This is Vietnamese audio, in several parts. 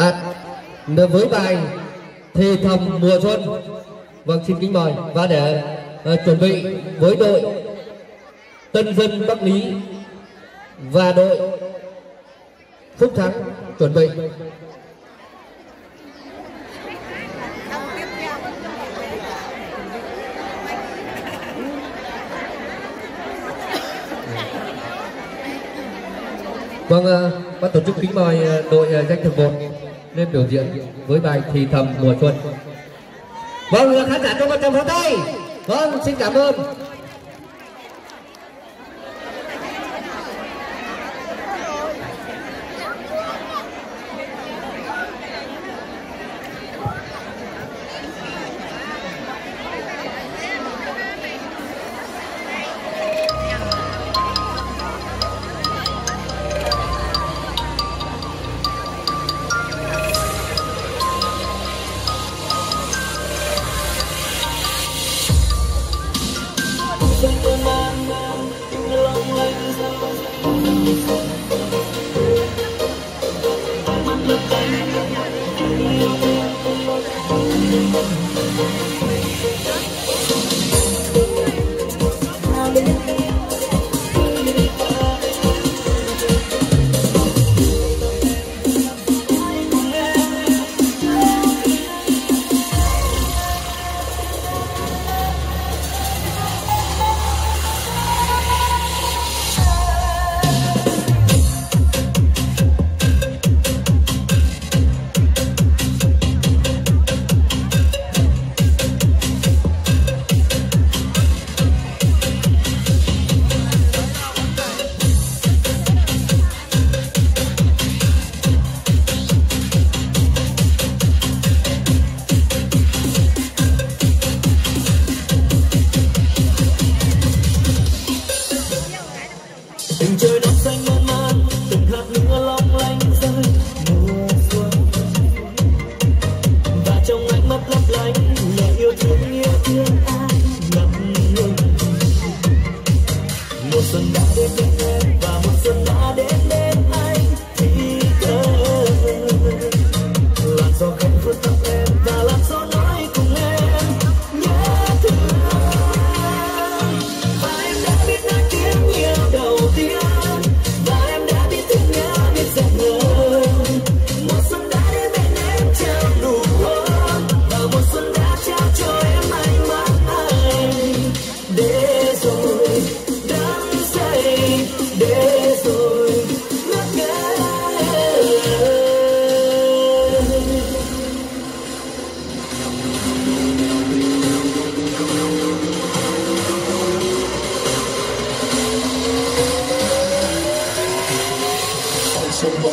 À, với bài thì thầm mùa xuân. Vâng xin kính mời và để à, chuẩn bị với đội tân dân bắc lý và đội phúc thắng chuẩn bị. Vâng, ờ, ban tổ chức kính mời ờ, đội ờ, danh thực một lên biểu diễn với bài thì thầm mùa xuân. Vâng, khán giả trong một tràng pháo tay. Vâng, xin cảm ơn.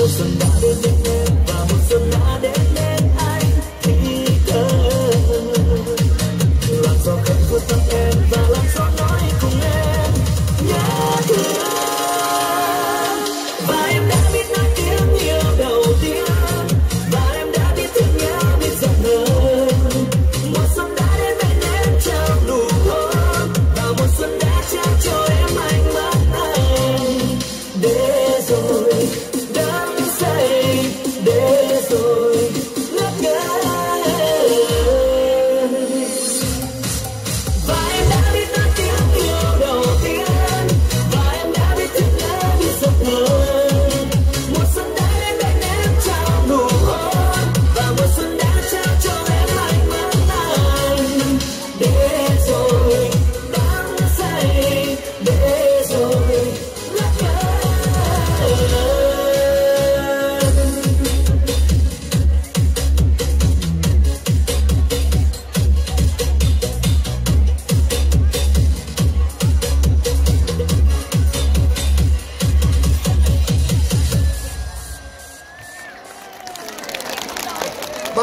mùa xuân đã đến đến em và mùa xuân đã đến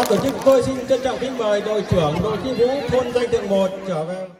tổ chức, tôi xin trân trọng kính mời đội trưởng đội chi vũ thôn danh thượng một trở về.